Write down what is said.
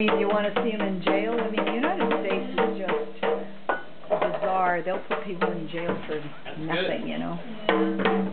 mean, you want to see them in jail? I mean, the United States is just bizarre. They'll put people in jail for That's good. nothing, you know?